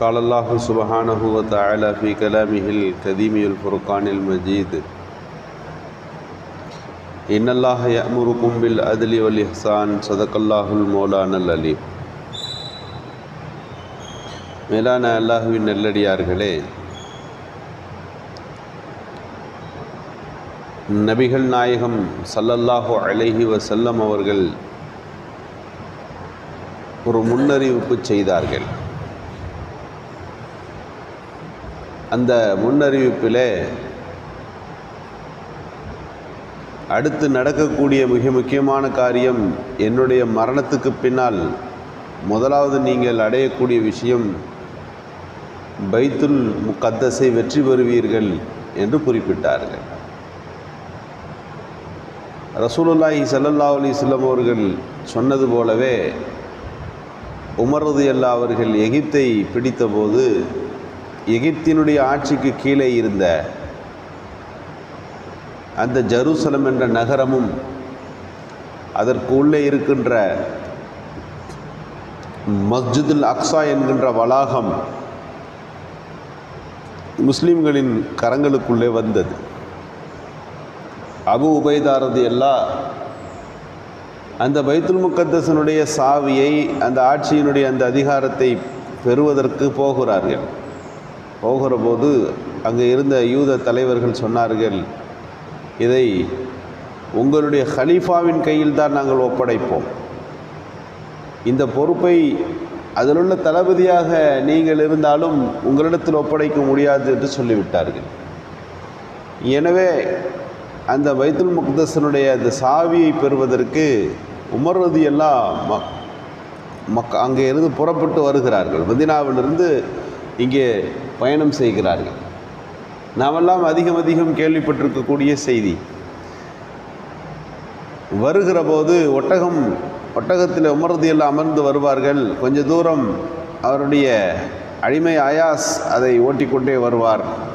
قال الله سبحانه وتعالى في كلامه الكريم الفرقان المجيد إن الله يأمركم بالعدل والإحسان صدق الله المولانا العليم மேலான அல்லாஹுவின் நெல்லடியார்களே நபிகள் நாயகம் சல்லல்லாஹு அலைஹி வசல்லம் அவர்கள் ஒரு முன்னறிவிப்பு செய்தார்கள் அந்த முன்னறிவிப்பிலே அடுத்து நடக்கக்கூடிய மிக முக்கியமான காரியம் என்னுடைய மரணத்துக்கு பின்னால் முதலாவது நீங்கள் அடையக்கூடிய விஷயம் பைத்துல் முக்கத்தஸை வெற்றி பெறுவீர்கள் என்று குறிப்பிட்டார்கள். ரசூலுல்லாஹி சல்லல்லா அலிஸ்லம் அவர்கள் சொன்னது போலவே உமரது அல்லா அவர்கள் எகிப்தை பிடித்தபோது எகிப்தினுடைய ஆட்சிக்கு கீழே இருந்த அந்த ஜெருசலம் என்ற நகரமும் அதற்கு உள்ளே இருக்கின்ற மஸ்ஜிதுல் அக்ஸா என்கின்ற வளாகம் முஸ்லீம்களின் கரங்களுக்குள்ளே வந்தது. அபு உபைதாரது எல்லா அந்த பைத்துல் முக்கத்தசனுடைய சாவியை அந்த ஆட்சியினுடைய அந்த அதிகாரத்தை பெறுவதற்கு போகிறார்கள். போகிறபோது அங்கே இருந்த யூத தலைவர்கள் சொன்னார்கள் இதை உங்களுடைய ஹலீஃபாவின் கையில் தான் நாங்கள் ஒப்படைப்போம். இந்த பொறுப்பை அதிலுள்ள தளபதியாக நீங்கள் இருந்தாலும் உங்களிடத்தில் ஒப்படைக்க முடியாது என்று சொல்லிவிட்டார்கள். எனவே அந்த வைத்துல் முக்தசனுடைய அந்த சாவியை பெறுவதற்கு உமர்வது எல்லாம் மக் அங்கே இருந்து புறப்பட்டு வருகிறார்கள். மதினாவிலிருந்து இங்கே பயணம் செய்கிறார்கள். நாமெல்லாம் அதிகம் அதிகம் கேள்விப்பட்டிருக்கக்கூடிய செய்தி. வருகிற போது ஒட்டகம் ஒட்டகத்தில் உமரதியில் அமர்ந்து வருவார்கள். கொஞ்ச தூரம் அவருடைய அடிமை அயாஸ் அதை ஓட்டிக்கொண்டே வருவார்.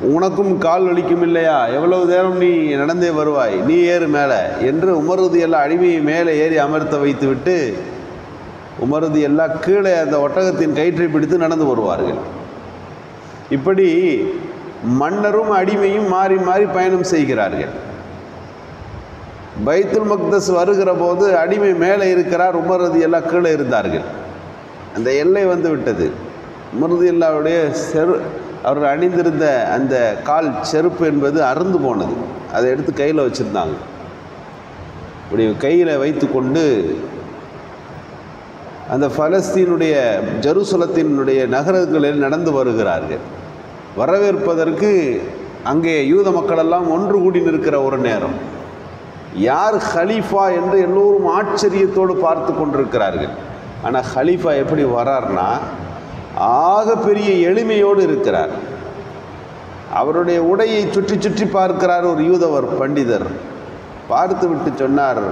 உனக்கும் கால் வலிக்கும் இல்லையா? எவ்வளவு நேரம் நீ நடந்தே வருவாய்? நீ ஏறு மேலே. என்று உமருதியெல்லாம் அடிமையை மேலே ஏறி அமர்த்த வைத்துவிட்டு உமரது எல்லாம் கீழே அந்த ஒட்டகத்தின் கயிற்றை பிடித்து நடந்து வருவார்கள். இப்படி மன்னரும் அடிமையும் மாறி மாறி பயணம் செய்கிறார்கள். பைத்துல் மக்தஸ் வருகிற போது அடிமை மேலே இருக்கிறார் உமரதி எல்லாம் கீழே இருந்தார்கள். அந்த எல்லை வந்து விட்டது. உமரது எல்லாவுடைய செரு அவர் அணிந்திருந்த அந்த கால் செருப்பு என்பது அறுந்து போனது. அதை எடுத்து கையில் வச்சுருந்தாங்க. இப்படி கையில் வைத்து கொண்டு அந்த பலஸ்தீனுடைய ஜெருசலத்தினுடைய நகரங்களில் நடந்து வருகிறார்கள். வரவேற்பதற்கு அங்கே யூத மக்களெல்லாம் ஒன்று கூடி நிற்கிற ஒரு நேரம். யார் ஹலீஃபா என்று எல்லோரும் ஆச்சரியத்தோடு பார்த்து கொண்டிருக்கிறார்கள். ஆனால் ஹலீஃபா எப்படி வரார்னா ஆக பெரிய எளிமையோடு இருக்கிறார். அவருடைய உடையை சுற்றி சுற்றி பார்க்கிறார் ஒரு யூதவர் பண்டிதர். பார்த்து விட்டு சொன்னார்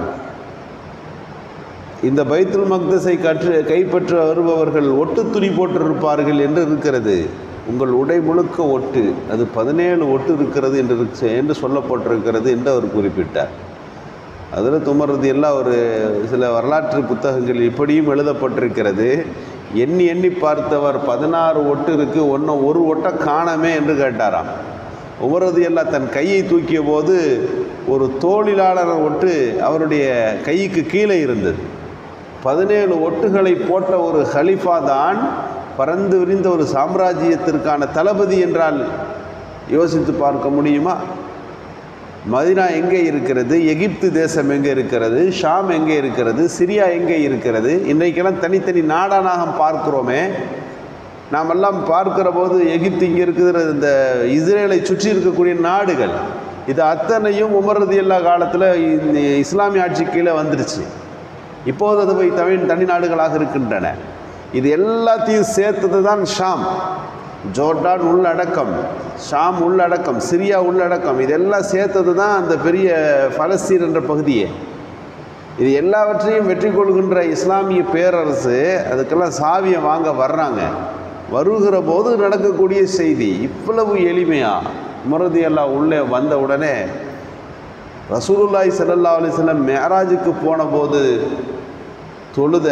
இந்த பைத்துல் மக்தஸை கற்று கைப்பற்ற வருபவர்கள் ஒட்டு துணி போட்டிருப்பார்கள் என்று இருக்கிறது. உங்கள் உடை முழுக்க ஒட்டு அது பதினேழு ஒட்டு இருக்கிறது என்று என்று சொல்லப்பட்டிருக்கிறது என்று அவர் குறிப்பிட்டார். அதில் துமர்றது எல்லாம் ஒரு சில வரலாற்று புத்தகங்கள் இப்படியும் எழுதப்பட்டிருக்கிறது. எண்ணி எண்ணி பார்த்தவர் பதினாறு ஒட்டு இருக்குது ஒன்று ஒரு ஒட்டை காணமே என்று கேட்டாராம். உமரது எல்லாம் தன் கையை தூக்கிய போது ஒரு தோழிலாளர் ஒட்டு அவருடைய கைக்கு கீழே இருந்தது. பதினேழு ஒட்டுகளை போட்ட ஒரு ஹலிஃபா தான் பறந்து விரிந்த ஒரு சாம்ராஜ்யத்திற்கான தளபதி என்றால் யோசித்து பார்க்க முடியுமா? மதினா எங்கே இருக்கிறது? எகிப்து தேசம் எங்கே இருக்கிறது? ஷாம் எங்கே இருக்கிறது? சிரியா எங்கே இருக்கிறது? இன்றைக்கெல்லாம் தனித்தனி நாடாக நாம் பார்க்கிறோமே. நாமெல்லாம் பார்க்கிற போது எகிப்து இங்கே இருக்கிற இந்த இஸ்ரேலை சுற்றி இருக்கக்கூடிய நாடுகள். இது அத்தனையும் உமரது எல்லா காலத்தில் இஸ்லாமிய ஆட்சி கீழே வந்துருச்சு. இப்போது அது போய் தமிழ் தனி நாடுகளாக இருக்கின்றன. இது எல்லாத்தையும் சேர்த்தது தான் ஷாம். ஜோர்டான் உள்ளடக்கம் ஷாம் உள்ளடக்கம் சிரியா உள்ளடக்கம் இதெல்லாம் சேர்த்தது தான் அந்த பெரிய பலஸ்தீன் என்ற பகுதியே. இது எல்லாவற்றையும் வெற்றி கொள்கின்ற இஸ்லாமிய பேரரசு அதுக்கெல்லாம் சாவியை வாங்க வர்றாங்க. வருகிற போது நடக்கக்கூடிய செய்தி இவ்வளவு எளிமையாக முரதியெல்லாம் உள்ளே வந்த உடனே ரசூலுல்லாய் ஸல்லல்லாஹு அலிஸ்லம் மேராஜுக்கு போன போது தொழுத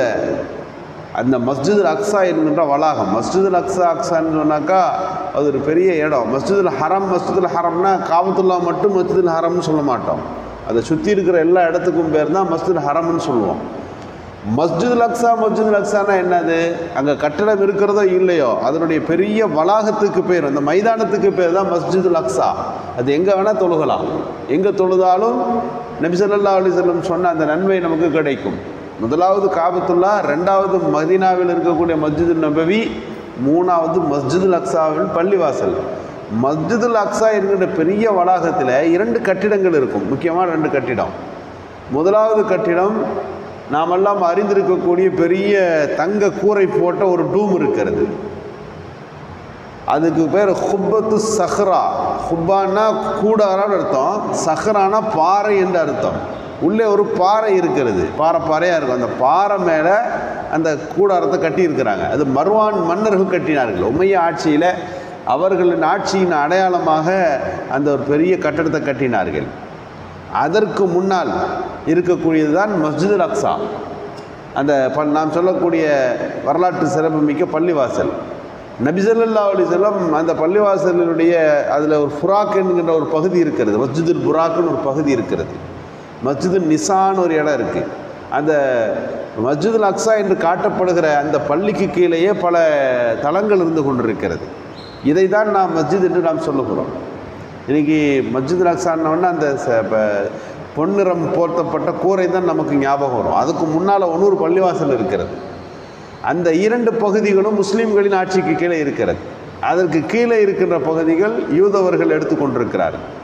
அந்த மஸ்ஜிதுல் அக்ஸா என்கின்ற வளாகம். மஸ்ஜிதுல் அக்ஸா அக்ஸான்னு சொன்னாக்கா அது ஒரு பெரிய இடம். மஸ்ஜிதுல் ஹரம் மஸ்ஜிதுல் ஹரம்னா காபத்துல்லா மட்டும் மஸ்ஜிதுல் ஹரம்னு சொல்ல மாட்டோம். அதை சுற்றி இருக்கிற எல்லா இடத்துக்கும் பேர் தான் மஸ்ஜிதுல் ஹரம்னு சொல்லுவோம். மஸ்ஜிதுல் அக்ஸா மஸ்ஜிதுல் அக்ஸானா என்னது? அங்கே கட்டடம் இருக்கிறதோ இல்லையோ அதனுடைய பெரிய வளாகத்துக்கு பேர் அந்த மைதானத்துக்கு பேர் தான் மஸ்ஜிதுல் அக்ஸா. அது எங்கே வேணால் தொழுகலாம். எங்கே தொழுதாலும் நபிசல்லா அலிசல்லம் சொன்ன அந்த நன்மை நமக்கு கிடைக்கும். முதலாவது காபத்துல்லா ரெண்டாவது மதீனாவில் இருக்கக்கூடிய மஸ்ஜிது நபவி மூணாவது மஸ்ஜிதுல் அக்சாவின் பள்ளிவாசல். மஸ்ஜிதுல் அக்ஸா என்கின்ற பெரிய வளாகத்தில் இரண்டு கட்டிடங்கள் இருக்கும். முக்கியமாக ரெண்டு கட்டிடம். முதலாவது கட்டிடம் நாமெல்லாம் அறிந்திருக்கக்கூடிய பெரிய தங்க கூரை போட்ட ஒரு டூம் இருக்கிறது. அதுக்கு பேர் ஹுப்பத்து சஹ்ரா. ஹுப்பான்னா கூடாரான்னு அர்த்தம். சஹ்ரானா பாறை என்று அர்த்தம். உள்ளே ஒரு பாறை இருக்கிறது. பாறை பாறையாக இருக்கும். அந்த பாறை மேலே அந்த கூடாரத்தை கட்டியிருக்கிறாங்க. அது மர்வான் மன்னர்கள் கட்டினார்கள். உமைய ஆட்சியில் அவர்களின் ஆட்சியின் அடையாளமாக அந்த ஒரு பெரிய கட்டடத்தை கட்டினார்கள். அதற்கு முன்னால் இருக்கக்கூடியது தான் மஸ்ஜித் அக்ஸா அந்த ப நாம் சொல்லக்கூடிய வரலாற்று சிறப்புமிக்க பள்ளிவாசல். நபிசல்லா அலிசல்லம் அந்த பள்ளிவாசலினுடைய அதில் ஒரு ஃபுராக் என்கின்ற ஒரு பகுதி இருக்கிறது. மஸ்ஜிதுல் புராக்குன்னு ஒரு பகுதி இருக்கிறது. மஸ்ஜிது நிசான்னு ஒரு இடம் இருக்குது அந்த மஸ்ஜிதுல் அக்ஸா என்று காட்டப்படுகிற அந்த பள்ளிக்கு கீழேயே பல தளங்கள் இருந்து கொண்டிருக்கிறது. இதை தான் நாம் மஸ்ஜித் என்று நாம் சொல்லுகிறோம். இன்றைக்கி மஸ்ஜிதுல் அக்ஸான்னொன்னே அந்த ச- ப- பொன்னிறம் போர்த்தப்பட்ட கூரை தான் நமக்கு ஞாபகம் வரும். அதுக்கு முன்னால் ஒன்னூறு பள்ளிவாசல் இருக்கிறது. அந்த இரண்டு பகுதிகளும் முஸ்லீம்களின் ஆட்சிக்கு கீழே இருக்கிறது. அதற்கு கீழே இருக்கின்ற பகுதிகள் யூதவர்கள் எடுத்துக்கொண்டிருக்கிறார்கள்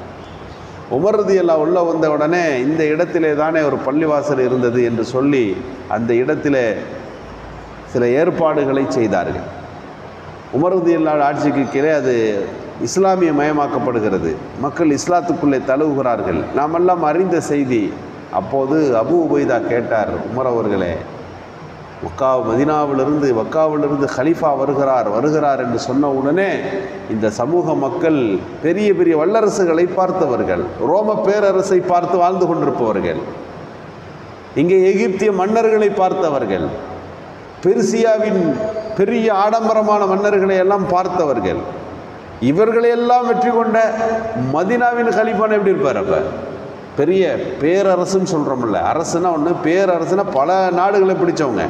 உமர்றது எல்லாம் உள்ளே வந்த உடனே இந்த இடத்திலே தானே ஒரு பள்ளிவாசல் இருந்தது என்று சொல்லி அந்த இடத்திலே சில ஏற்பாடுகளை செய்தார்கள். உமர்றது எல்லா ஆட்சிக்கு கீழே அது இஸ்லாமிய மயமாக்கப்படுகிறது. மக்கள் இஸ்லாத்துக்குள்ளே தழுவுகிறார்கள். நாமெல்லாம் அறிந்த செய்தி அப்போது அபு உபைதா கேட்டார் உமர் அவர்களே வக்கா மதினாவிலிருந்து வக்காவிலிருந்து ஹலீஃபா வருகிறார் வருகிறார் என்று சொன்ன உடனே இந்த சமூக மக்கள் பெரிய பெரிய வல்லரசுகளை பார்த்தவர்கள் ரோம பேரரசை பார்த்து வாழ்ந்து கொண்டிருப்பவர்கள் இங்கே எகிப்திய மன்னர்களை பார்த்தவர்கள் பெர்சியாவின் பெரிய ஆடம்பரமான மன்னர்களை எல்லாம் பார்த்தவர்கள் இவர்களையெல்லாம் வெற்றி கொண்ட மதினாவின் கலிஃபான் எப்படி இருப்பார் அப்போ? பெரிய பேரரசுன்னு சொல்கிறோம்ல அரசுனா ஒன்று பேரரசுனா பல நாடுகளை பிடிச்சவங்க.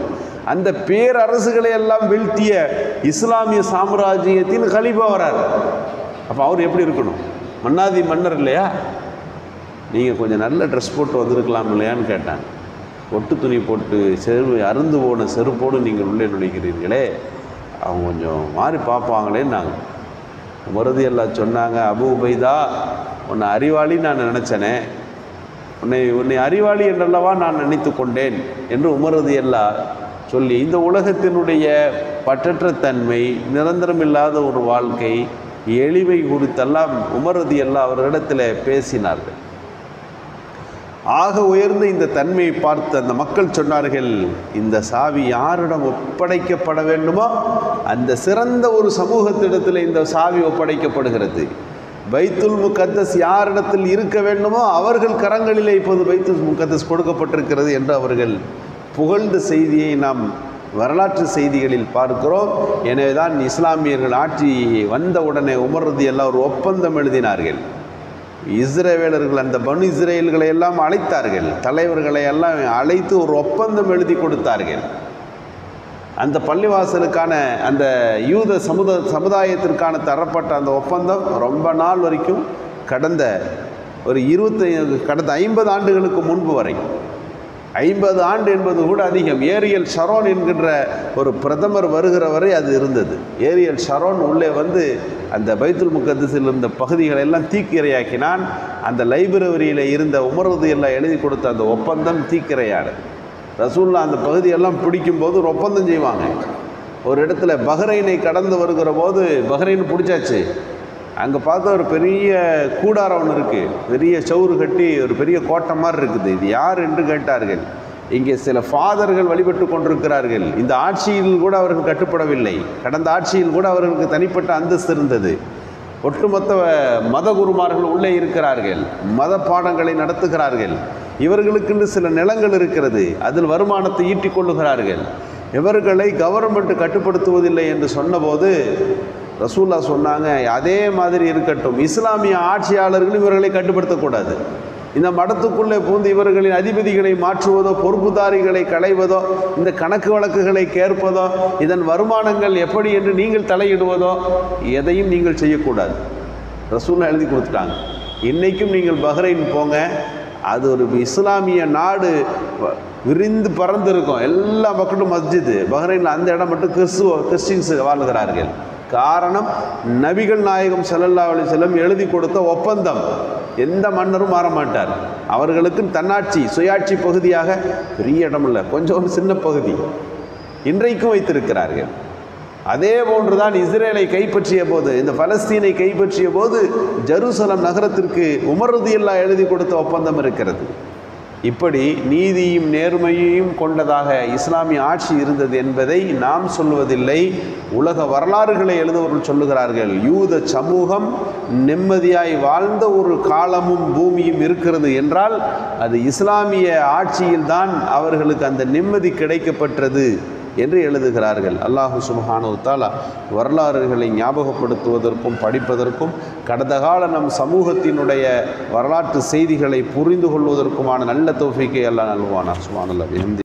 அந்த பேரரசுகளை எல்லாம் வீழ்த்திய இஸ்லாமிய சாம்ராஜ்யத்தின் கலிபா வரார். அப்போ அவர் எப்படி இருக்கணும்? மன்னாதி மன்னர் இல்லையா? நீங்கள் கொஞ்சம் நல்ல ட்ரெஸ் போட்டு வந்திருக்கலாம் இல்லையான்னு கேட்டாங்க ஒட்டு துணி போட்டு செருப்பு அருந்து போன செருப்போடு நீங்கள் உள்ளே நுழைக்கிறீர்களே அவங்க கொஞ்சம் மாறி பார்ப்பாங்களேன்னு நாங்கள் மருதி எல்லாம் சொன்னாங்க அபு உபைதா உன்னை அறிவாளி நான் நினச்சனே. உன்னை உன்னை அறிவாளி என்றல்லவா நான் நினைத்து கொண்டேன் என்று உமரது எல்லா சொல்லி இந்த உலகத்தினுடைய பற்றற்ற தன்மை நிரந்தரமில்லாத ஒரு வாழ்க்கை எளிமை குறித்தெல்லாம் உமரது எல்லா அவர்களிடத்தில் பேசினார்கள். ஆக உயர்ந்த இந்த தன்மையை பார்த்து அந்த மக்கள் சொன்னார்கள் இந்த சாவி யாரிடம் ஒப்படைக்கப்பட வேண்டுமோ அந்த சிறந்த ஒரு சமூகத்திடத்தில் இந்த சாவி ஒப்படைக்கப்படுகிறது. பைத்துல் முகத்தஸ் யாரிடத்தில் இருக்க வேண்டுமோ அவர்கள் கரங்களிலே இப்போது பைத்துல் முகத்தஸ் கொடுக்கப்பட்டிருக்கிறது என்று அவர்கள் புகழ்ந்த செய்தியை நாம் வரலாற்று செய்திகளில் பார்க்கிறோம். எனவேதான் இஸ்லாமியர்கள் ஆட்சி வந்த உடனே உமர்றது எல்லாம் ஒரு ஒப்பந்தம் எழுதினார்கள். இஸ்ரேவேலர்கள் அந்த பனு இஸ்ரேல்களை எல்லாம் அழைத்தார்கள். தலைவர்களை எல்லாம் அழைத்து ஒரு ஒப்பந்தம் எழுதி கொடுத்தார்கள். அந்த பள்ளிவாசலுக்கான அந்த யூத சமுத சமுதாயத்திற்கான தரப்பட்ட அந்த ஒப்பந்தம் ரொம்ப நாள் வரைக்கும் கடந்த ஒரு இருபத்தி கடந்த ஐம்பது ஆண்டுகளுக்கு முன்பு வரை. ஐம்பது ஆண்டு என்பது கூட அதிகம். ஏரியல் ஷரோன் என்கின்ற ஒரு பிரதமர் வருகிற வரை அது இருந்தது. ஏரியல் ஷரோன் உள்ளே வந்து அந்த பைத்துல் முகத்தஸில் இருந்த பகுதிகளை எல்லாம் தீக்கிரையாக்கினான். அந்த லைப்ரரியில் இருந்த உமரது எல்லாம் எழுதி கொடுத்த அந்த ஒப்பந்தம் தீக்கிரையானது. ரசூல்லா அந்த பகுதியெல்லாம் பிடிக்கும்போது ஒரு ஒப்பந்தம் செய்வாங்க. ஒரு இடத்துல பஹ்ரைனை கடந்து வருகிற போது பஹ்ரைன் பிடிச்சாச்சு. அங்கே பார்த்தா ஒரு பெரிய கூடாரம் ஒன்று இருக்குது பெரிய சவுறு கட்டி ஒரு பெரிய கோட்டை மாதிரி இருக்குது. இது யார் என்று கேட்டார்கள். இங்கே சில ஃபாதர்கள் வழிபட்டு கொண்டிருக்கிறார்கள். இந்த ஆட்சியில் கூட அவர்கள் கட்டுப்படவில்லை. கடந்த ஆட்சியில் கூட அவர்களுக்கு தனிப்பட்ட அந்தஸ்து இருந்தது. ஒட்டுமொத்த மத குருமார்கள் உள்ளே இருக்கிறார்கள் மத பாடங்களை நடத்துகிறார்கள். இவர்களுக்கென்று சில நிலங்கள் இருக்கிறது அதில் வருமானத்தை ஈட்டிக் கொள்ளுகிறார்கள். இவர்களை கவர்மெண்ட் கட்டுப்படுத்துவதில்லை என்று சொன்னபோது ரசூல்லா சொன்னாங்க அதே மாதிரி இருக்கட்டும் இஸ்லாமிய ஆட்சியாளர்கள் இவர்களை கட்டுப்படுத்தக்கூடாது. இந்த மடத்துக்குள்ளே பூந்து இவர்களின் அதிபதிகளை மாற்றுவதோ பொறுப்புதாரிகளை களைவதோ இந்த கணக்கு வழக்குகளை கேட்பதோ இதன் வருமானங்கள் எப்படி என்று நீங்கள் தலையிடுவதோ எதையும் நீங்கள் செய்யக்கூடாது. ரசூல்லா எழுதி கொடுத்துட்டாங்க. இன்றைக்கும் நீங்கள் பஹ்ரைன் போங்க. அது ஒரு இஸ்லாமிய நாடு. வ- விரிந்து பறந்து இருக்கும் எல்லா மக்களும் மஸ்ஜிது. பஹ்ரைனில் அந்த இடம் மட்டும் கிறிஸ்துவ கிறிஸ்டின்ஸ் வாழ்கிறார்கள். காரணம் நபிகள் நாயகம் செல்லல்லா அலி செல்லம் எழுதி கொடுத்த ஒப்பந்தம். எந்த மன்னரும் மாற மாட்டார். அவர்களுக்கு தன்னாட்சி சுயாட்சி பகுதியாக பெரிய இடம் இல்லை கொஞ்சம் ஒரு சின்ன பகுதி. இன்றைக்கும் வைத்திருக்கிறார்கள். அதே போன்றுதான் இஸ்ரேலை கைப்பற்றிய போது இந்த பலஸ்தீனை கைப்பற்றிய போது ஜெருசலம் நகரத்திற்கு உமருதியல்லா எழுதி கொடுத்த ஒப்பந்தம் இருக்கிறது. இப்படி நீதியும் நேர்மையையும் கொண்டதாக இஸ்லாமிய ஆட்சி இருந்தது என்பதை நாம் சொல்லுவதில்லை. உலக வரலாறுகளை எழுதுவர்கள் சொல்லுகிறார்கள் யூத சமூகம் நிம்மதியாய் வாழ்ந்த ஒரு காலமும் பூமியும் இருக்கிறது என்றால் அது இஸ்லாமிய ஆட்சியில்தான் அவர்களுக்கு அந்த நிம்மதி கிடைக்கப்பெற்றது. என்று எழுதுகிறார்கள். அல்லாஹு சுப்ஹானஹு தாலா வரலாறுகளை ஞாபகப்படுத்துவதற்கும் படிப்பதற்கும் கடந்த கால நம் சமூகத்தினுடைய வரலாற்று செய்திகளை புரிந்து கொள்வதற்குமான நல்ல தொகைக்கு எல்லாம் நல்வானா சுப்ஹானல்லாஹ்